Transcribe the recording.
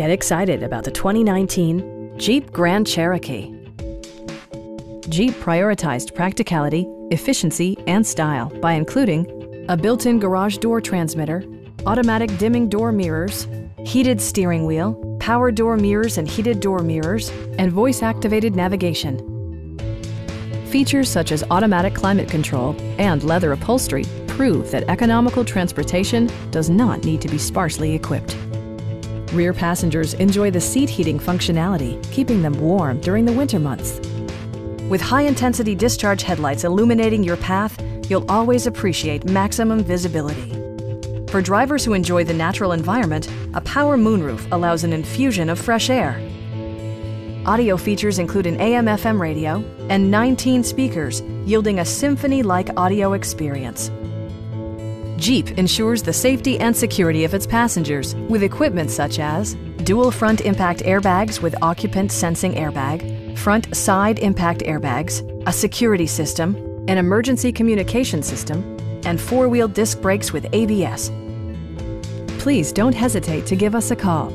Get excited about the 2019 Jeep Grand Cherokee. Jeep prioritized practicality, efficiency, and style by including a built-in garage door transmitter, automatic dimming door mirrors, heated steering wheel, power door mirrors and heated door mirrors, and voice-activated navigation. Features such as automatic climate control and leather upholstery prove that economical transportation does not need to be sparsely equipped. Rear passengers enjoy the seat heating functionality, keeping them warm during the winter months. With high-intensity discharge headlights illuminating your path, you'll always appreciate maximum visibility. For drivers who enjoy the natural environment, a power moonroof allows an infusion of fresh air. Audio features include an AM-FM radio and 19 speakers, yielding a symphony-like audio experience. Jeep ensures the safety and security of its passengers with equipment such as dual front impact airbags with occupant sensing airbag, front side impact airbags, a security system, an emergency communication system, and four-wheel disc brakes with ABS. Please don't hesitate to give us a call